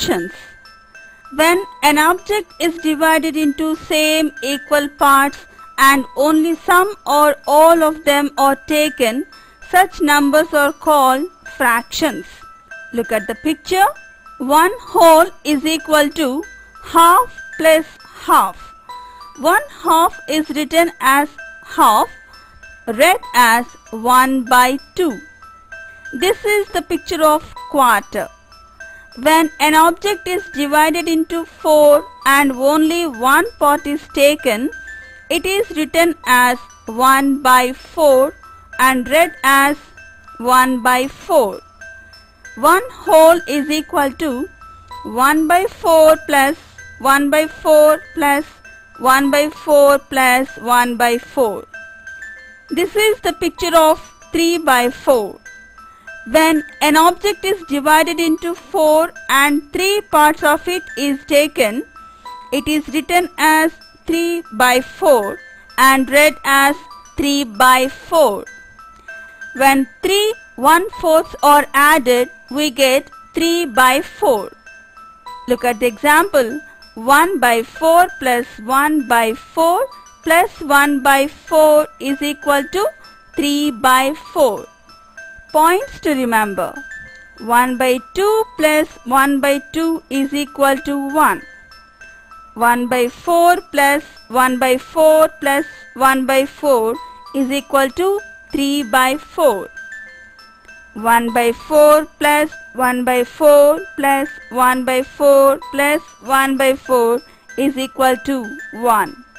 fractions. When an object is divided into same equal parts and only some or all of them are taken, such numbers are called fractions. Look at the picture. 1 whole is equal to half plus half. 1 half is written as half, read as 1 by 2. This is the picture of quarter. When an object is divided into 4 and only one part is taken, it is written as 1 by 4 and read as 1 by 4. 1 whole is equal to 1 by 4 plus 1 by 4 plus 1 by 4 plus 1 by 4. This is the picture of 3 by 4. When an object is divided into 4 and 3 parts of it is taken, it is written as 3 by 4 and read as 3 by 4. When 3 one-fourths are added, we get 3 by 4. Look at the example. 1 by 4 plus 1 by 4 plus 1 by 4 is equal to 3 by 4. Points to remember. 1 by 2 plus 1 by 2 is equal to 1. 1 by 4 plus 1 by 4 plus 1 by 4 is equal to 3 by 4. 1 by 4 plus 1 by 4 plus 1 by 4 plus 1 by 4 is equal to 1.